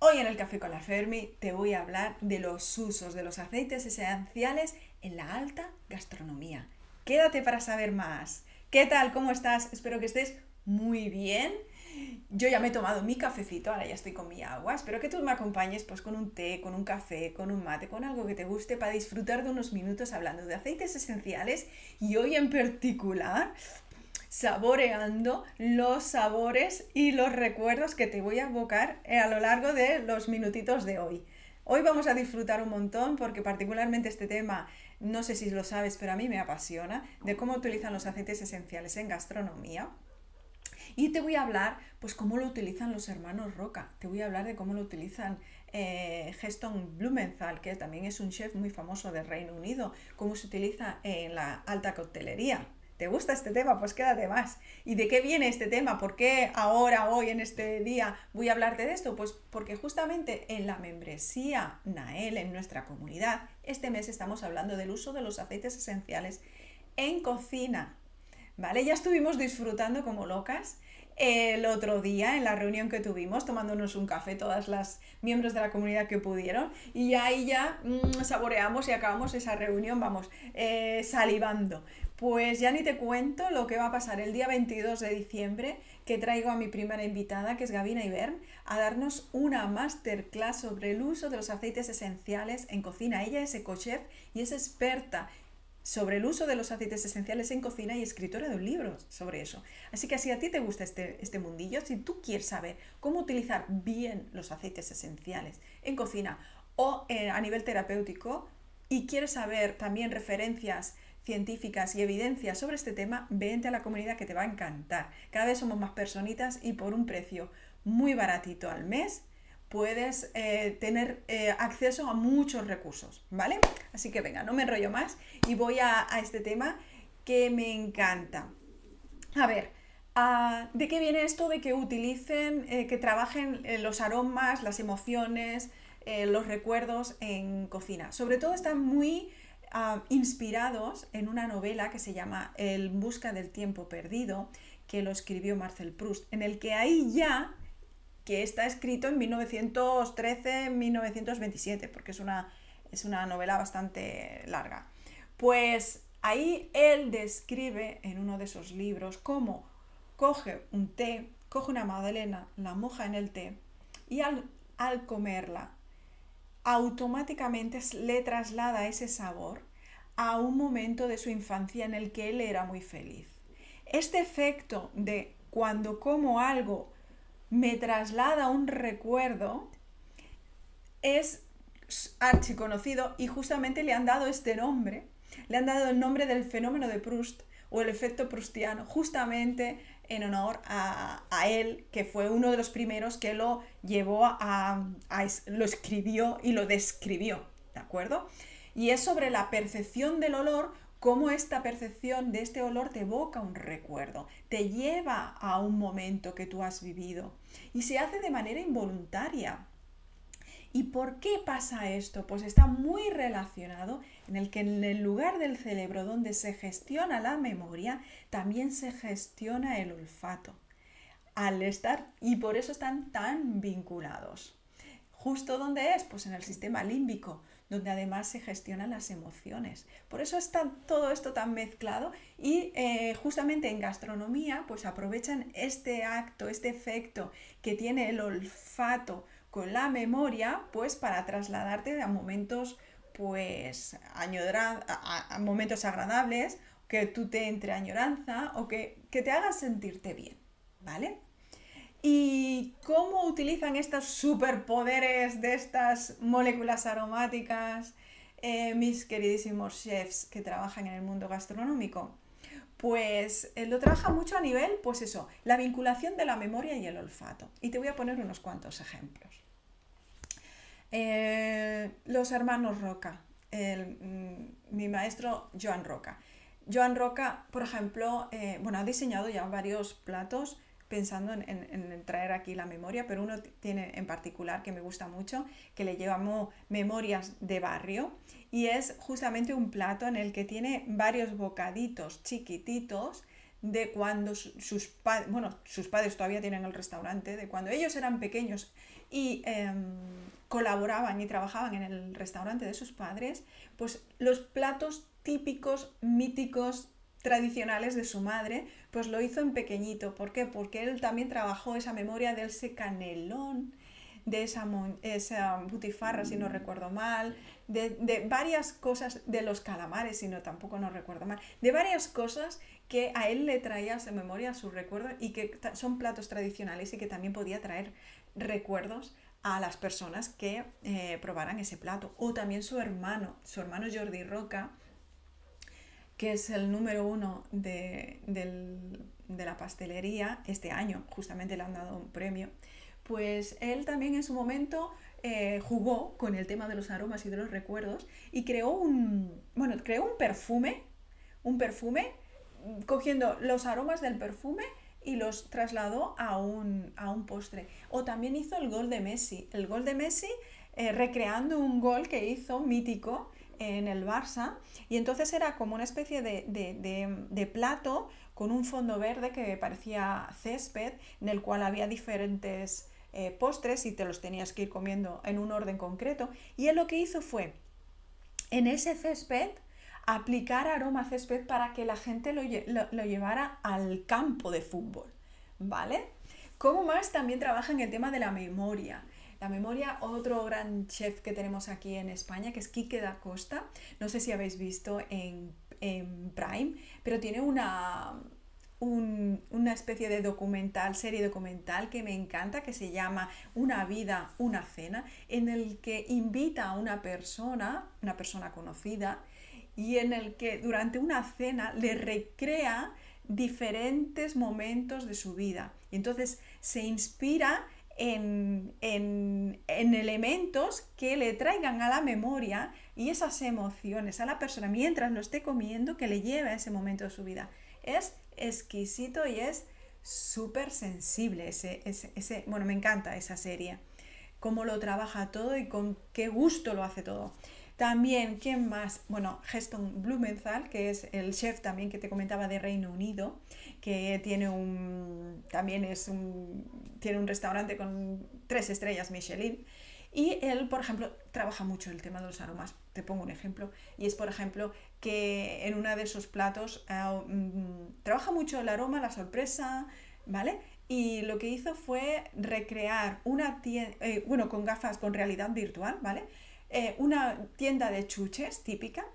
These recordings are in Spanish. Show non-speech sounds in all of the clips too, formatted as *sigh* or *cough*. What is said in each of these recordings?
Hoy en el Café con la Fermi te voy a hablar de los usos de los aceites esenciales en la alta gastronomía. Quédate para saber más. ¿Qué tal? ¿Cómo estás? Espero que estés muy bien. Yo ya me he tomado mi cafecito, ahora ya estoy con mi agua. Espero que tú me acompañes pues con un té, con un café, con un mate, con algo que te guste para disfrutar de unos minutos hablando de aceites esenciales y hoy en particular saboreando los sabores y los recuerdos que te voy a evocar a lo largo de los minutitos de hoy. Hoy vamos a disfrutar un montón porque particularmente este tema, no sé si lo sabes, pero a mí me apasiona, de cómo utilizan los aceites esenciales en gastronomía. Y te voy a hablar, pues, cómo lo utilizan los hermanos Roca. Te voy a hablar de cómo lo utilizan eh, Geston Blumenthal, que también es un chef muy famoso del Reino Unido, cómo se utiliza en la alta coctelería. ¿Te gusta este tema? Pues quédate más. ¿Y de qué viene este tema? ¿Por qué ahora, hoy, en este día, voy a hablarte de esto? Pues porque justamente en la membresía Nael, en nuestra comunidad, este mes estamos hablando del uso de los aceites esenciales en cocina. ¿Vale? Ya estuvimos disfrutando como locas el otro día en la reunión que tuvimos, tomándonos un café, todas las miembros de la comunidad que pudieron, y ahí ya mm, saboreamos y acabamos esa reunión, vamos, eh, salivando. Pues ya ni te cuento lo que va a pasar el día 22 de diciembre, que traigo a mi primera invitada, que es Gabina Ibern, a darnos una masterclass sobre el uso de los aceites esenciales en cocina. Ella es ecochef y es experta sobre el uso de los aceites esenciales en cocina y escritora de un libro sobre eso. Así que si a ti te gusta este, este mundillo, si tú quieres saber cómo utilizar bien los aceites esenciales en cocina o eh, a nivel terapéutico y quieres saber también referencias científicas y evidencias sobre este tema, vente a la comunidad que te va a encantar. Cada vez somos más personitas y por un precio muy baratito al mes puedes eh, tener eh, acceso a muchos recursos, ¿vale? Así que venga, no me enrollo más y voy a, este tema que me encanta. A ver, ah, ¿de qué viene esto de que utilicen, eh, que trabajen los aromas, las emociones, los recuerdos en cocina? Sobre todo están muy Inspirados en una novela que se llama El busca del tiempo perdido, que lo escribió Marcel Proust, en el que ahí ya, que está escrito en 1913-1927, porque es una, es una novela bastante larga, pues ahí él describe en uno de esos libros cómo coge un té, coge una magdalena, la moja en el té y al, al comerla automáticamente le traslada ese sabor a un momento de su infancia en el que él era muy feliz. Este efecto de cuando como algo me traslada un recuerdo es archiconocido y justamente le han dado este nombre, le han dado el nombre del fenómeno de Proust o el efecto prustiano, justamente en honor a, él, que fue uno de los primeros que lo llevó a, lo escribió y lo describió, ¿de acuerdo? Y es sobre la percepción del olor, cómo esta percepción de este olor te evoca un recuerdo, te lleva a un momento que tú has vivido y se hace de manera involuntaria. ¿Y por qué pasa esto? Pues está muy relacionado en el que en el lugar del cerebro donde se gestiona la memoria, también se gestiona el olfato. Al estar, y por eso están tan vinculados. ¿Justo dónde es? Pues en el sistema límbico, donde además se gestionan las emociones. Por eso está todo esto tan mezclado y eh, justamente en gastronomía pues aprovechan este acto, este efecto que tiene el olfato con la memoria pues para trasladarte a momentos pues a, momentos agradables, que tú te entre añoranza o que, que te hagas sentirte bien, ¿vale? ¿Y cómo utilizan estos superpoderes de estas moléculas aromáticas eh, mis queridísimos chefs que trabajan en el mundo gastronómico? Pues eh, lo trabaja mucho a nivel, pues eso, la vinculación de la memoria y el olfato. Y te voy a poner unos cuantos ejemplos. Eh, los hermanos Roca, mm, mi maestro Joan Roca. Joan Roca, por ejemplo, bueno, ha diseñado ya varios platos pensando en, traer aquí la memoria, pero uno tiene en particular que me gusta mucho, que le llevamos memorias de barrio, y es justamente un plato en el que tiene varios bocaditos chiquititos de cuando sus padres, bueno, sus padres todavía tienen el restaurante, de cuando ellos eran pequeños y em, colaboraban y trabajaban en el restaurante de sus padres, pues los platos típicos, míticos, tradicionales de su madre, pues lo hizo en pequeñito. ¿Por qué? Porque él también trabajó esa memoria de ese canelón, de esa, esa butifarra, si no recuerdo mal, de, varias cosas, de los calamares, si no tampoco no recuerdo mal, de varias cosas que a él le traía esa memoria, su recuerdo y que son platos tradicionales y que también podía traer recuerdos a las personas que eh, probaran ese plato. O también su hermano, su hermano Jordi Roca, que es el número uno de, de la pastelería este año, justamente le han dado un premio pues él también en su momento eh, jugó con el tema de los aromas y de los recuerdos y creó un, bueno, creó un perfume, un perfume, cogiendo los aromas del perfume y los trasladó a un, postre. O también hizo el gol de Messi, el gol de Messi eh, recreando un gol que hizo mítico en el Barça y entonces era como una especie de, de plato con un fondo verde que parecía césped en el cual había diferentes eh, postres y te los tenías que ir comiendo en un orden concreto. Y él lo que hizo fue, en ese césped, aplicar aroma césped para que la gente lo, llevara al campo de fútbol. ¿Vale? Como más también trabaja en el tema de la memoria. La memoria, otro gran chef que tenemos aquí en España, que es Quique da Costa. No sé si habéis visto en, en Prime, pero tiene una, una especie de documental, serie documental que me encanta, que se llama Una vida, una cena, en el que invita a una persona, una persona conocida, y en el que durante una cena le recrea diferentes momentos de su vida. Y entonces se inspira en, en, en, elementos que le traigan a la memoria y esas emociones a la persona mientras lo esté comiendo que le lleve a ese momento de su vida. Es exquisito y es súper sensible. Ese, ese, bueno, me encanta esa serie. Cómo lo trabaja todo y con qué gusto lo hace todo. También, ¿quién más? Bueno, Heston Blumenthal, que es el chef también que te comentaba de Reino Unido, que tiene un, también es un, tiene un restaurante con tres estrellas Michelin. Y él, por ejemplo, trabaja mucho el tema de los aromas. Te pongo un ejemplo. Y es, por ejemplo, que en uno de esos platos ah, mm, trabaja mucho el aroma, la sorpresa, ¿vale? Y lo que hizo fue recrear una tienda, eh, bueno, con gafas con realidad virtual, ¿vale? Eh, una tienda de chuches típica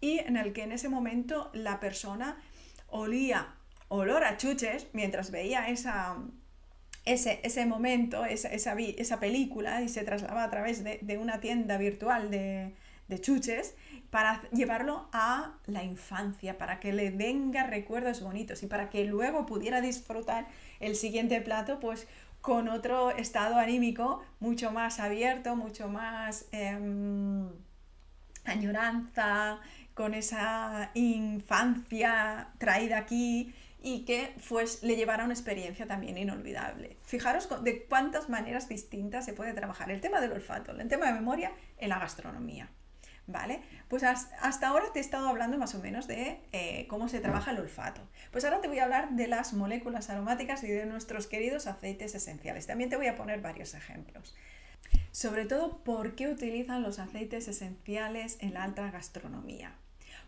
y en el que en ese momento la persona olía olor a chuches mientras veía esa, ese, ese momento, esa, esa, esa, película y se trasladaba a través de, de una tienda virtual de, de chuches para llevarlo a la infancia, para que le venga recuerdos bonitos y para que luego pudiera disfrutar el siguiente plato, pues con otro estado anímico mucho más abierto, mucho más em, añoranza, con esa infancia traída aquí y que pues, le llevara una experiencia también inolvidable. Fijaros de cuántas maneras distintas se puede trabajar el tema del olfato, el tema de memoria en la gastronomía. ¿Vale? Pues hasta ahora te he estado hablando más o menos de eh, cómo se trabaja el olfato. Pues ahora te voy a hablar de las moléculas aromáticas y de nuestros queridos aceites esenciales. También te voy a poner varios ejemplos. Sobre todo, ¿por qué utilizan los aceites esenciales en la alta gastronomía?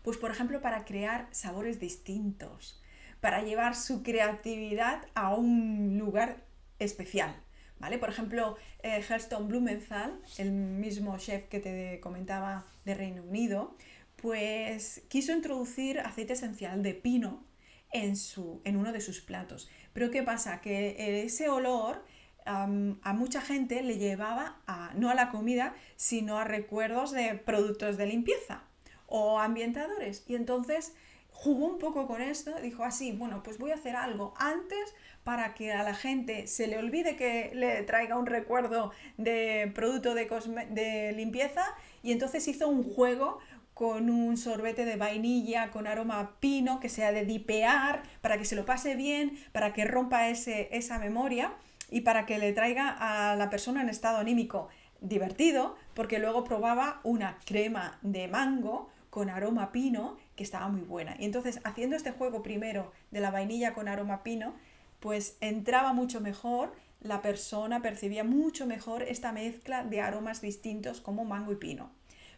Pues por ejemplo, para crear sabores distintos, para llevar su creatividad a un lugar especial. ¿Vale? Por ejemplo, eh, Blumenthal, el mismo chef que te comentaba de Reino Unido, pues quiso introducir aceite esencial de pino en, su, en uno de sus platos. Pero ¿qué pasa? Que ese olor a mucha gente le llevaba a, no a la comida, sino a recuerdos de productos de limpieza o ambientadores. Y entonces jugó un poco con esto, dijo así, bueno, pues voy a hacer algo antes para que a la gente se le olvide que le traiga un recuerdo de producto de, de limpieza y entonces hizo un juego con un sorbete de vainilla con aroma pino que sea de dipear para que se lo pase bien, para que rompa ese, esa memoria y para que le traiga a la persona en estado anímico divertido, porque luego probaba una crema de mango con aroma pino que estaba muy buena. Y entonces haciendo este juego primero de la vainilla con aroma pino, pues entraba mucho mejor la persona percibía mucho mejor esta mezcla de aromas distintos como mango y pino,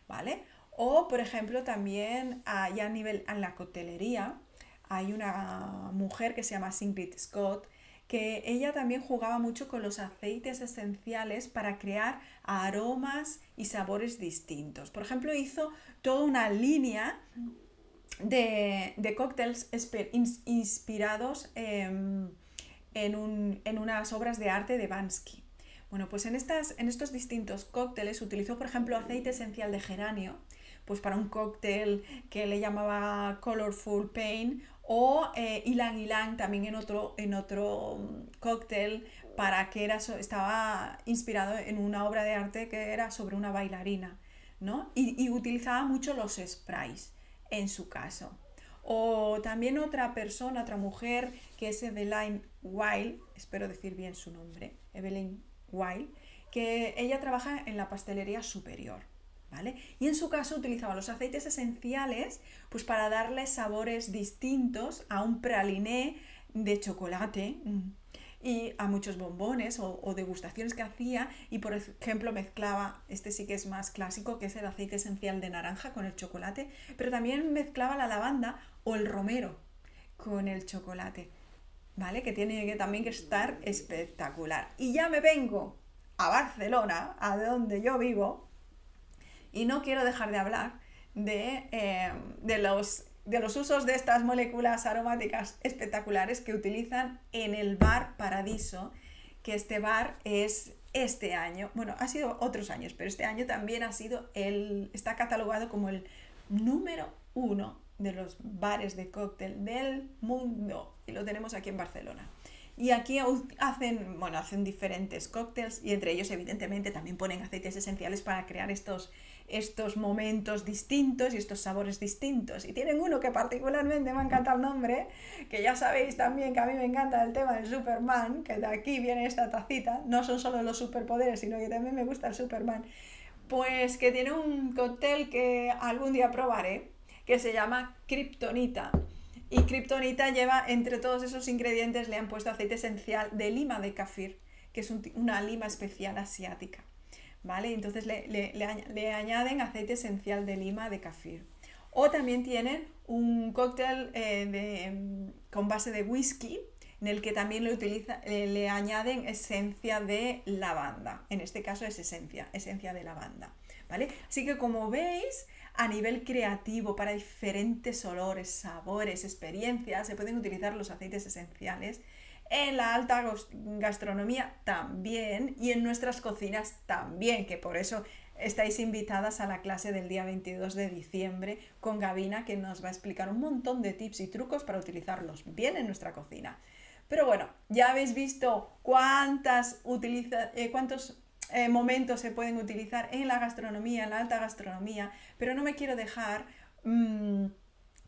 ¿vale? O, por ejemplo, también ya a nivel en la coctelería hay una mujer que se llama Sigrid Scott que ella también jugaba mucho con los aceites esenciales para crear aromas y sabores distintos. Por ejemplo, hizo toda una línea de, de cócteles inspirados en, en, unas obras de arte de Bansky. Bueno, pues en, estas, en estos distintos cócteles utilizó, por ejemplo, aceite esencial de geranio, pues para un cóctel que le llamaba Colorful Pain, o eh, Ilan Ilan también en otro, en otro mm, cóctel para que era, estaba inspirado en una obra de arte que era sobre una bailarina, ¿no? Y, y utilizaba mucho los sprays en su caso. O también otra persona, otra mujer, que es Evelyn Wild, espero decir bien su nombre, Evelyn Wild, que ella trabaja en la pastelería superior. ¿Vale? Y en su caso utilizaba los aceites esenciales pues para darle sabores distintos a un praliné de chocolate mm, y a muchos bombones o, degustaciones que hacía y por ejemplo mezclaba, este sí que es más clásico, que es el aceite esencial de naranja con el chocolate, pero también mezclaba la lavanda o el romero con el chocolate, ¿vale? Que tiene que también que estar espectacular. Y ya me vengo a Barcelona, a donde yo vivo, y no quiero dejar de hablar de, eh, de los de los usos de estas moléculas aromáticas espectaculares que utilizan en el bar Paradiso, que este bar es este año, bueno, ha sido otros años, pero este año también ha sido el, está catalogado como el número uno de los bares de cóctel del mundo y lo tenemos aquí en Barcelona. Y aquí hacen, bueno, hacen diferentes cócteles y entre ellos evidentemente también ponen aceites esenciales para crear estos estos momentos distintos y estos sabores distintos. Y tienen uno que particularmente me encanta el nombre, que ya sabéis también que a mí me encanta el tema del Superman, que de aquí viene esta tacita, no son solo los superpoderes, sino que también me gusta el Superman, pues que tiene un cóctel que algún día probaré, que se llama Kryptonita. Y Kryptonita lleva, entre todos esos ingredientes, le han puesto aceite esencial de lima de kafir, que es una lima especial asiática. ¿Vale? Entonces le, añaden aceite esencial de lima de kafir. O también tienen un cóctel eh, mm, con base de whisky, en el que también le, utiliza, le añaden esencia de lavanda. En este caso es esencia, esencia de lavanda. ¿vale? Así que como veis, a nivel creativo, para diferentes olores, sabores, experiencias, se pueden utilizar los aceites esenciales en la alta gastronomía también y en nuestras cocinas también, que por eso estáis invitadas a la clase del día 22 de diciembre con Gabina, que nos va a explicar un montón de tips y trucos para utilizarlos bien en nuestra cocina. Pero bueno, ya habéis visto cuántas utiliza, eh, cuántos eh, momentos se pueden utilizar en la gastronomía, en la alta gastronomía, pero no me quiero dejar mm,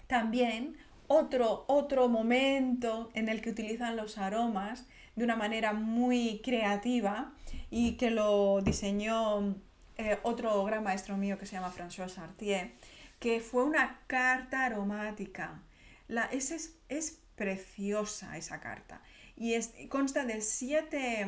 también otro, otro momento en el que utilizan los aromas de una manera muy creativa y que lo diseñó eh, otro gran maestro mío que se llama François Sartier, que fue una carta aromática. La, es, es, preciosa esa carta y es, consta de siete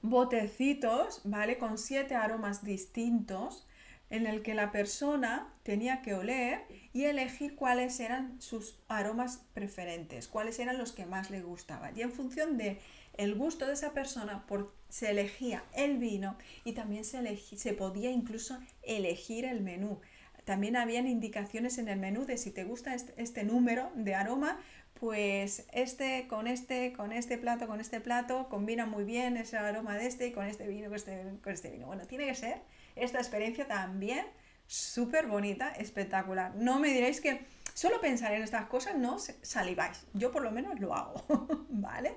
botecitos, ¿vale? Con siete aromas distintos en el que la persona tenía que oler y elegir cuáles eran sus aromas preferentes, cuáles eran los que más le gustaban. Y en función de el gusto de esa persona, se elegía el vino y también se, se podía incluso elegir el menú. También habían indicaciones en el menú de si te gusta este, este número de aroma, pues este con este, con este plato, con este plato, combina muy bien ese aroma de este y con este vino, con este, con este vino. Bueno, tiene que ser esta experiencia también súper bonita, espectacular. No me diréis que solo pensar en estas cosas no saliváis. Yo por lo menos lo hago, *laughs* ¿vale?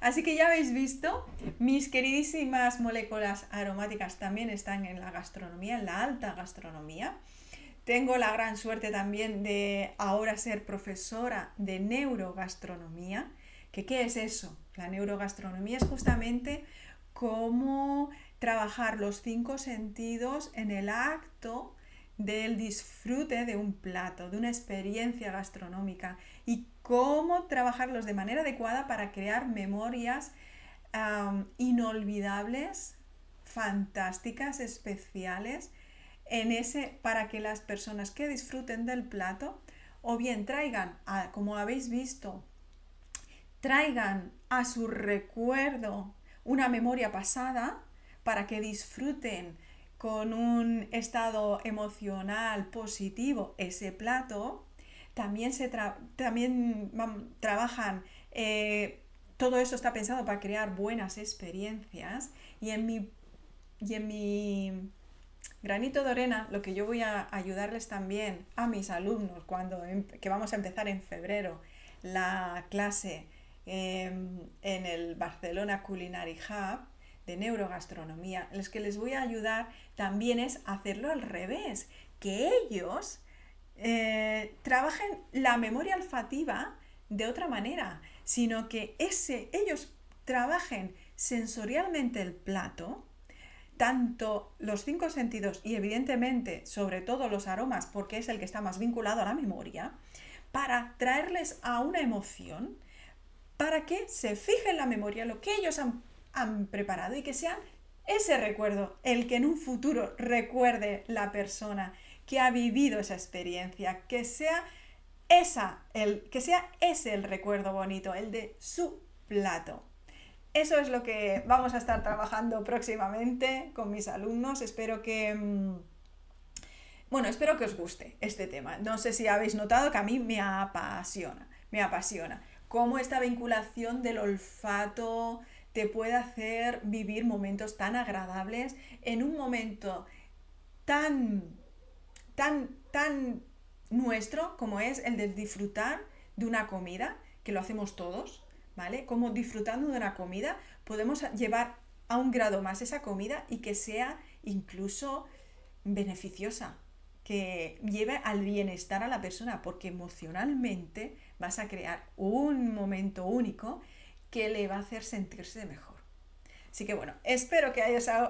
Así que ya habéis visto, mis queridísimas moléculas aromáticas también están en la gastronomía, en la alta gastronomía. Tengo la gran suerte también de ahora ser profesora de neurogastronomía. ¿Que, ¿Qué es eso? La neurogastronomía es justamente cómo trabajar los cinco sentidos en el acto del disfrute de un plato, de una experiencia gastronómica. Y cómo trabajarlos de manera adecuada para crear memorias inolvidables, fantásticas, especiales, en ese, para que las personas que disfruten del plato o bien traigan, como habéis visto, traigan a su recuerdo una memoria pasada para que disfruten con un estado emocional positivo ese plato. También, se también trabajan, eh, todo eso está pensado para crear buenas experiencias y en mi, y en mi granito de arena lo que yo voy a ayudarles también a mis alumnos cuando em, que vamos a empezar en febrero la clase em, en el Barcelona Culinary Hub de neurogastronomía, los que les voy a ayudar también es hacerlo al revés, que ellos eh, trabajen la memoria olfativa de otra manera, sino que ese, ellos trabajen sensorialmente el plato, tanto los cinco sentidos y evidentemente sobre todo los aromas, porque es el que está más vinculado a la memoria, para traerles a una emoción, para que se fije en la memoria lo que ellos han han preparado y que sea ese recuerdo el que en un futuro recuerde la persona que ha vivido esa experiencia, que sea esa el que sea ese el recuerdo bonito, el de su plato. Eso es lo que vamos a estar trabajando próximamente con mis alumnos. Espero que mm, bueno, espero que os guste este tema. No sé si habéis notado que a mí me apasiona, me apasiona cómo esta vinculación del olfato, te puede hacer vivir momentos tan agradables en un momento tan, tan, tan nuestro como es el de disfrutar de una comida, que lo hacemos todos, ¿vale? Como disfrutando de una comida podemos llevar a un grado más esa comida y que sea incluso beneficiosa, que lleve al bienestar a la persona, porque emocionalmente vas a crear un momento único que le va a hacer sentirse mejor. Así que bueno, espero que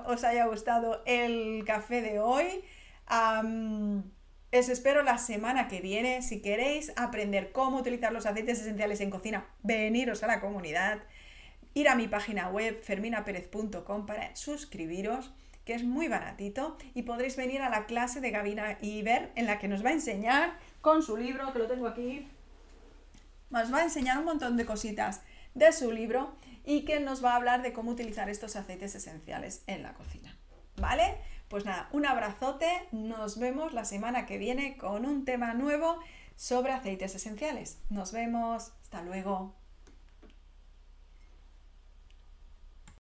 os haya gustado el café de hoy. os espero la semana que viene. Si queréis aprender cómo utilizar los aceites esenciales en cocina, veniros a la comunidad, ir a mi página web ferminaperez.com para suscribiros que es muy baratito y podréis venir a la clase de Gabina Iber en la que nos va a enseñar con su libro, que lo tengo aquí, nos va a enseñar un montón de cositas de su libro y que nos va a hablar de cómo utilizar estos aceites esenciales en la cocina. ¿Vale? Pues nada, un abrazote, nos vemos la semana que viene con un tema nuevo sobre aceites esenciales. Nos vemos, hasta luego.